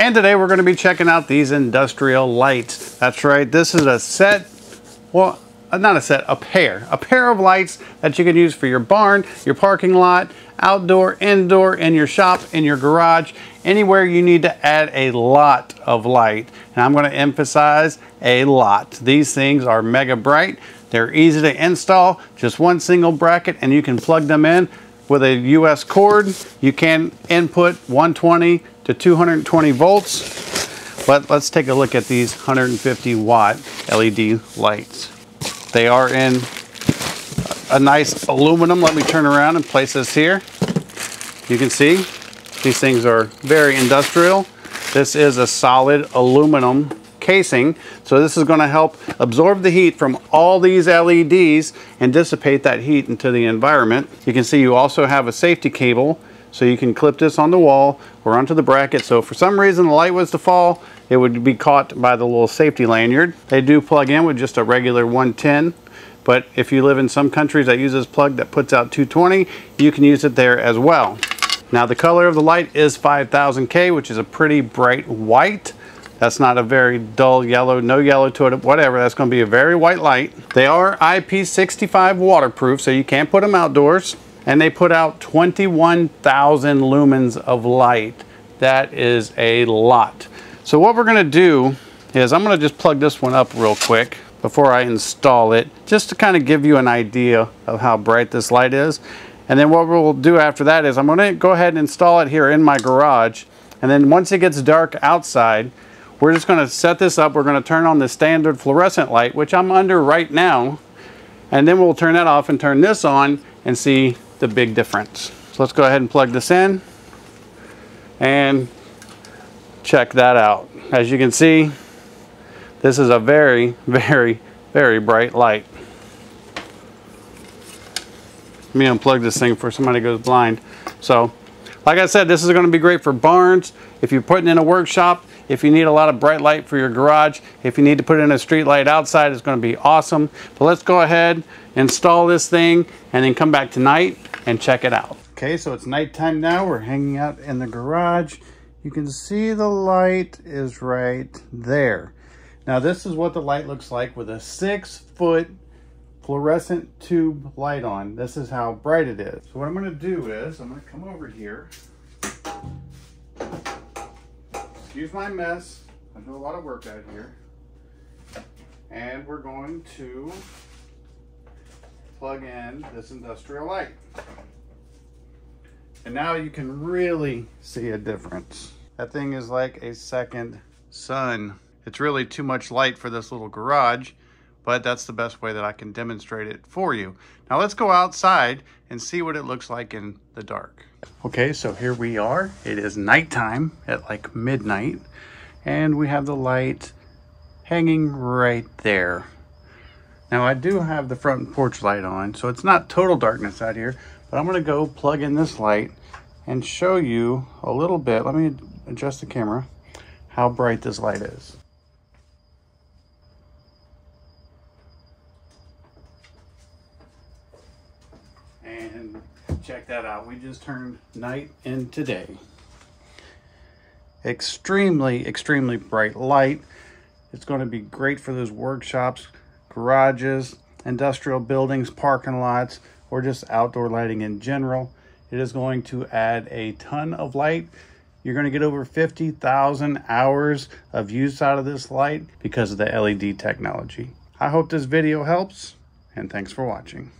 And today we're going to be checking out these industrial lights. That's right, this is a set, well, uh, not a set, a pair. A pair of lights that you can use for your barn, your parking lot, outdoor, indoor, in your shop, in your garage, anywhere you need to add a lot of light. And I'm going to emphasize a lot. These things are mega bright. They're easy to install, just one single bracket and you can plug them in with a US cord. You can input 120 to 220 volts, but let's take a look at these 150 watt LED lights. They are in a nice aluminum. Let me turn around and place this here. You can see these things are very industrial. This is a solid aluminum casing. So this is going to help absorb the heat from all these LEDs and dissipate that heat into the environment. You can see you also have a safety cable so you can clip this on the wall or onto the bracket. So for some reason the light was to fall, it would be caught by the little safety lanyard. They do plug in with just a regular 110, but if you live in some countries that uses plug that puts out 220, you can use it there as well. Now the color of the light is 5000K, which is a pretty bright white. That's not a very dull yellow, no yellow to it, whatever. That's gonna be a very white light. They are IP65 waterproof, so you can't put them outdoors and they put out 21,000 lumens of light. That is a lot. So what we're gonna do is I'm gonna just plug this one up real quick before I install it, just to kind of give you an idea of how bright this light is. And then what we'll do after that is I'm gonna go ahead and install it here in my garage. And then once it gets dark outside, we're just gonna set this up. We're gonna turn on the standard fluorescent light, which I'm under right now. And then we'll turn that off and turn this on and see the big difference. So let's go ahead and plug this in and check that out. As you can see, this is a very, very, very bright light. Let me unplug this thing before somebody goes blind. So, like I said, this is going to be great for barns. If you're putting in a workshop, if you need a lot of bright light for your garage, if you need to put in a street light outside, it's going to be awesome. But let's go ahead, install this thing, and then come back tonight and check it out. Okay, so it's nighttime now. We're hanging out in the garage. You can see the light is right there. Now this is what the light looks like with a six foot fluorescent tube light on. This is how bright it is. So what I'm gonna do is, I'm gonna come over here. Excuse my mess. I do a lot of work out here. And we're going to plug in this industrial light. And now you can really see a difference. That thing is like a second sun. It's really too much light for this little garage, but that's the best way that I can demonstrate it for you. Now let's go outside and see what it looks like in the dark. Okay, so here we are. It is nighttime at like midnight, and we have the light hanging right there. Now I do have the front porch light on, so it's not total darkness out here, but I'm gonna go plug in this light and show you a little bit. Let me adjust the camera, how bright this light is. And check that out. We just turned night into day. Extremely, extremely bright light. It's going to be great for those workshops, garages, industrial buildings, parking lots, or just outdoor lighting in general. It is going to add a ton of light. You're going to get over 50,000 hours of use out of this light because of the LED technology. I hope this video helps, and thanks for watching.